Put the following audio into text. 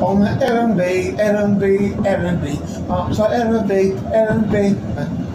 On the R&B, R&B, R&B. Oh, zo R&B, R&B.